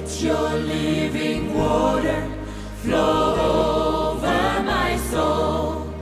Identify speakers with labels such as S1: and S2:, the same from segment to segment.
S1: Let your living water flow over my soul.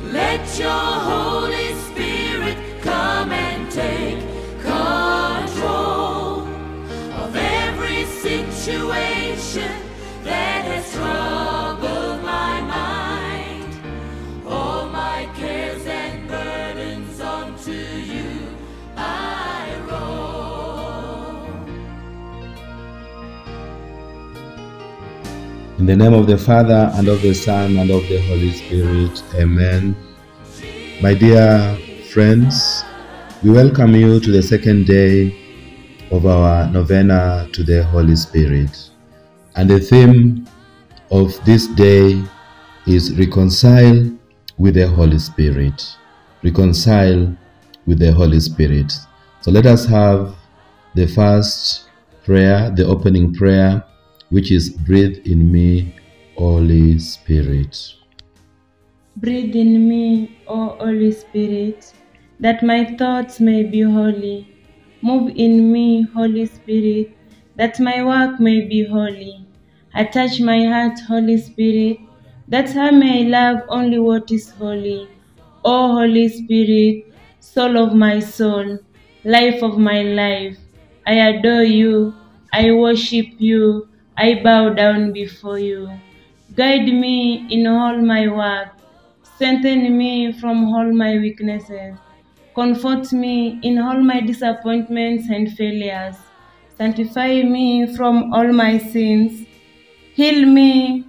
S1: Let your Holy Spirit come and take control of every situation that has
S2: In the name of the Father, and of the Son, and of the Holy Spirit. Amen. My dear friends, we welcome you to the second day of our novena to the Holy Spirit. And the theme of this day is Reconcile with the Holy Spirit. Reconcile with the Holy Spirit. So let us have the first prayer, the opening prayer, which is Breathe in me, Holy Spirit.
S3: Breathe in me, O Holy Spirit, that my thoughts may be holy. Move in me, Holy Spirit, that my work may be holy. Attach my heart, Holy Spirit, that I may love only what is holy. O Holy Spirit, soul of my soul, life of my life, I adore you, I worship you, I bow down before you. Guide me in all my work. Strengthen me from all my weaknesses. Comfort me in all my disappointments and failures. Sanctify me from all my sins. Heal me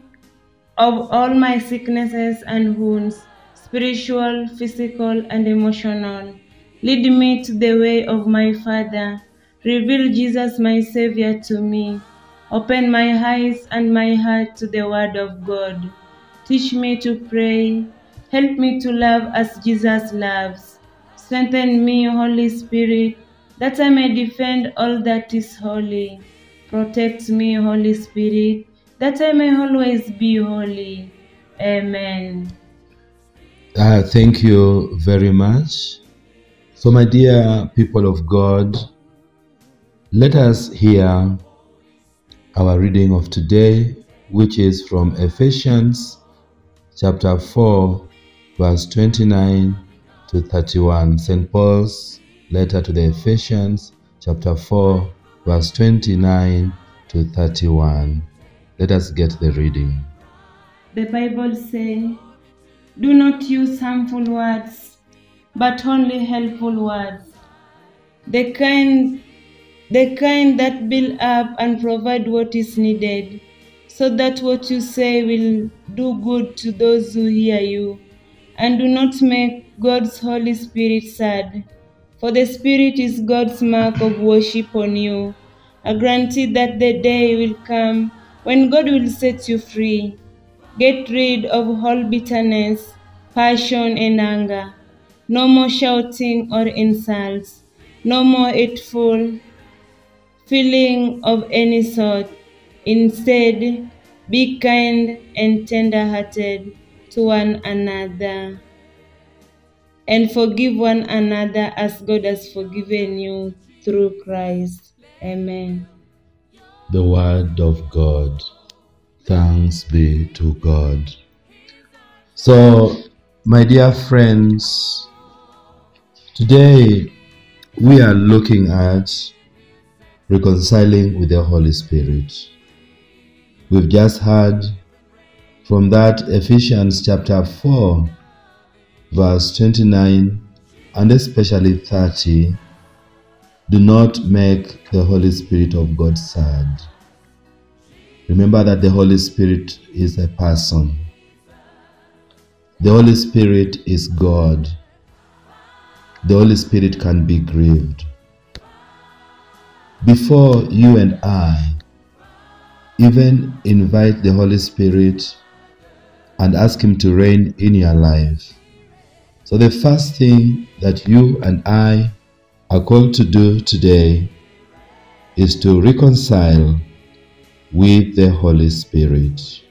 S3: of all my sicknesses and wounds, spiritual, physical, and emotional. Lead me to the way of my Father. Reveal Jesus, my Savior, to me. Open my eyes and my heart to the Word of God. Teach me to pray. Help me to love as Jesus loves. Strengthen me, Holy Spirit, that I may defend all that is holy. Protect me, Holy Spirit, that I may always be holy. Amen.
S2: Uh, thank you very much. So, my dear people of God, let us hear our reading of today, which is from Ephesians chapter 4, verse 29 to 31. St. Paul's letter to the Ephesians chapter 4, verse 29 to 31. Let us get the reading.
S3: The Bible says, Do not use harmful words, but only helpful words. The kind the kind that build up and provide what is needed, so that what you say will do good to those who hear you, and do not make God's Holy Spirit sad. For the Spirit is God's mark of worship on you, a guarantee that the day will come when God will set you free. Get rid of all bitterness, passion, and anger. No more shouting or insults. No more hateful feeling of any sort. Instead, be kind and tender hearted to one another. And forgive one another as God has forgiven you through Christ. Amen.
S2: The Word of God. Thanks be to God. So, my dear friends, today we are looking at reconciling with the Holy Spirit. We've just heard from that Ephesians chapter 4, verse 29 and especially 30 do not make the Holy Spirit of God sad. Remember that the Holy Spirit is a person. The Holy Spirit is God. The Holy Spirit can be grieved. Before you and I even invite the Holy Spirit and ask Him to reign in your life. So, the first thing that you and I are called to do today is to reconcile with the Holy Spirit.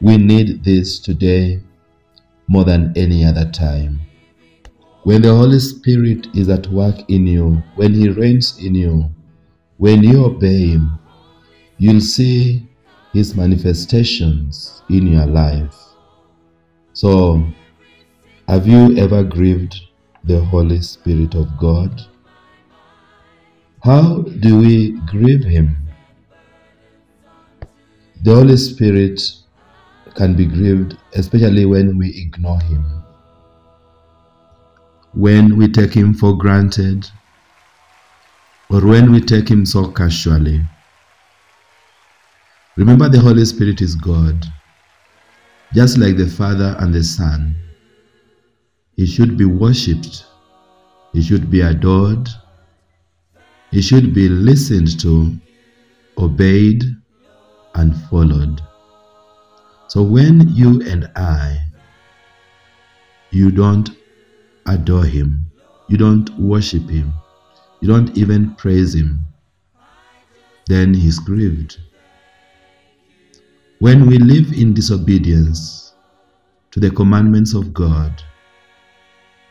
S2: We need this today more than any other time. When the Holy Spirit is at work in you, when He reigns in you, when you obey Him, you'll see His manifestations in your life. So, have you ever grieved the Holy Spirit of God? How do we grieve Him? The Holy Spirit can be grieved, especially when we ignore Him, when we take Him for granted, or when we take Him so casually. Remember, the Holy Spirit is God, just like the Father and the Son. He should be worshipped, He should be adored, He should be listened to, obeyed, and followed. So when you and I, you don't adore Him, you don't worship Him, you don't even praise Him, then He's grieved. When we live in disobedience to the commandments of God,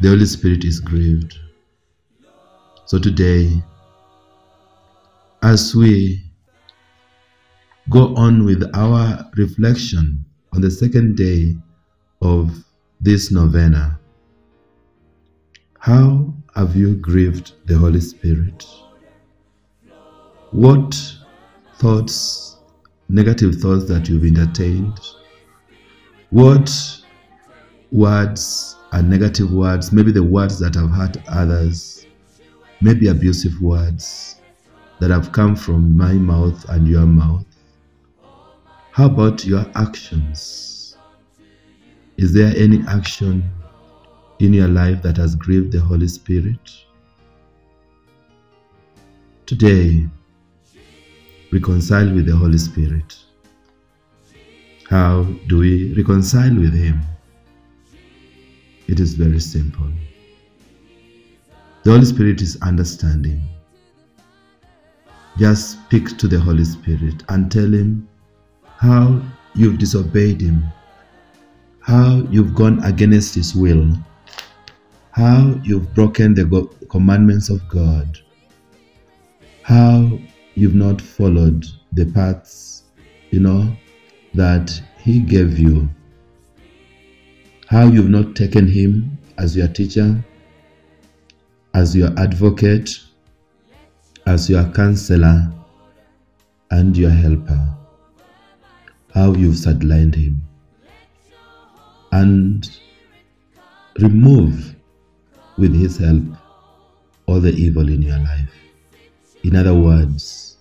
S2: the Holy Spirit is grieved. So today, as we go on with our reflection on the second day of this novena. How have you grieved the Holy Spirit? What thoughts, negative thoughts that you've entertained? What words are negative words? Maybe the words that have hurt others, maybe abusive words that have come from my mouth and your mouth. How about your actions? Is there any action in your life that has grieved the Holy Spirit? Today, reconcile with the Holy Spirit. How do we reconcile with Him? It is very simple. The Holy Spirit is understanding. Just speak to the Holy Spirit and tell Him how you've disobeyed Him, how you've gone against His will, how you've broken the commandments of God, how you've not followed the paths, you know, that He gave you, how you've not taken Him as your teacher, as your advocate, as your counselor, and your helper. How you've sidelined him. And remove with his help all the evil in your life. In other words,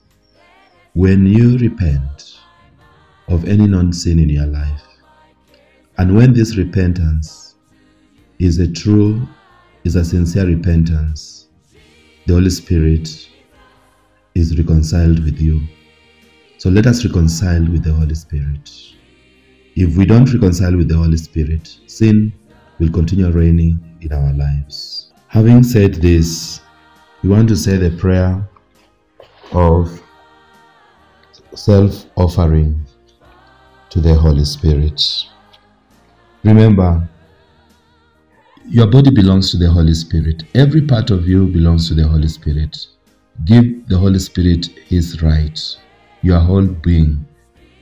S2: when you repent of any non sin in your life, and when this repentance is a true, is a sincere repentance, the Holy Spirit is reconciled with you so let us reconcile with the Holy Spirit. If we don't reconcile with the Holy Spirit, sin will continue reigning in our lives. Having said this, we want to say the prayer of self offering to the Holy Spirit. Remember, your body belongs to the Holy Spirit. Every part of you belongs to the Holy Spirit. Give the Holy Spirit his right your whole being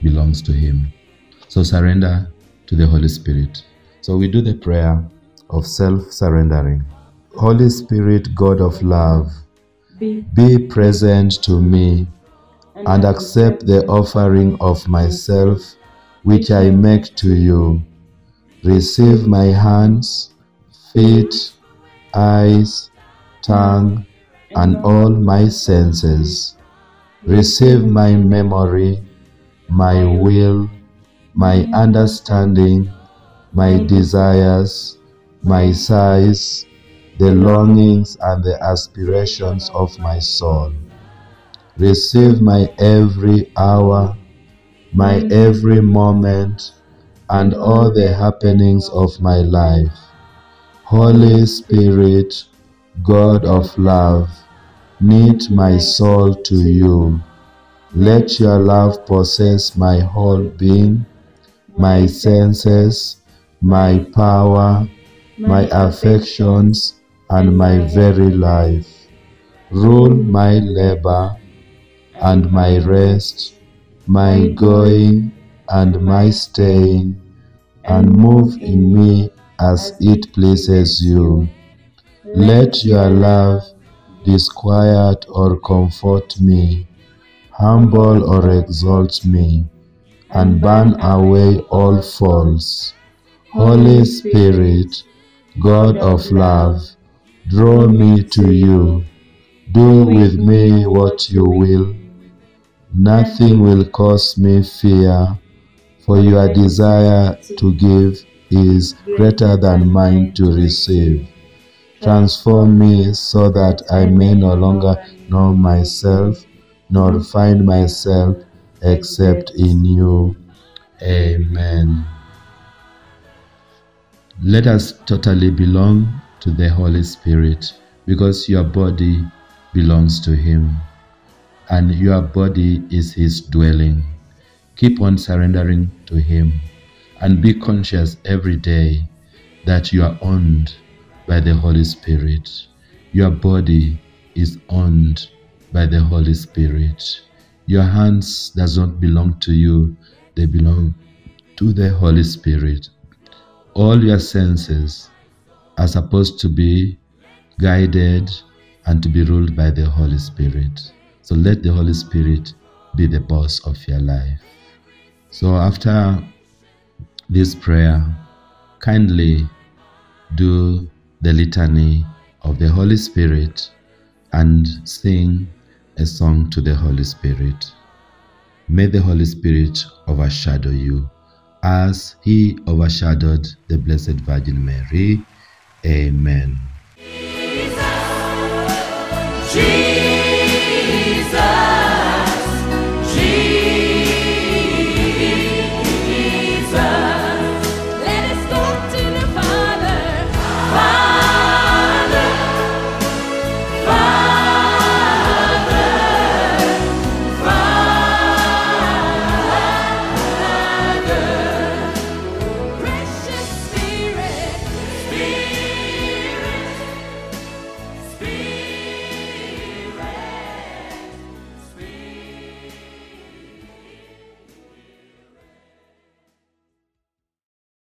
S2: belongs to Him. So surrender to the Holy Spirit. So we do the prayer of self surrendering. Holy Spirit, God of love,
S3: Be,
S2: be present to me and accept the offering of myself which I make to you. Receive my hands, feet, eyes, tongue, and all my senses. Receive my memory, my will, my understanding, my desires, my sighs, the longings and the aspirations of my soul. Receive my every hour, my every moment, and all the happenings of my life. Holy Spirit, God of love, knit my soul to you. Let your love possess my whole being, my senses, my power, my affections, and my very life. Rule my labor and my rest, my going and my staying, and move in me as it pleases you. Let your love disquiet or comfort me, humble or exalt me, and burn away all faults. Holy Spirit, God of love, draw me to you. Do with me what you will. Nothing will cause me fear, for your desire to give is greater than mine to receive. Transform me so that I may no longer know myself, nor find myself except in you. Amen. Let us totally belong to the Holy Spirit because your body belongs to Him and your body is His dwelling. Keep on surrendering to Him and be conscious every day that you are owned by the Holy Spirit. Your body is owned by the Holy Spirit. Your hands does not belong to you, they belong to the Holy Spirit. All your senses are supposed to be guided and to be ruled by the Holy Spirit. So let the Holy Spirit be the boss of your life. So after this prayer, kindly do the litany of the Holy Spirit and sing a song to the Holy Spirit. May the Holy Spirit overshadow you as he overshadowed the Blessed Virgin Mary. Amen.
S1: Jesus.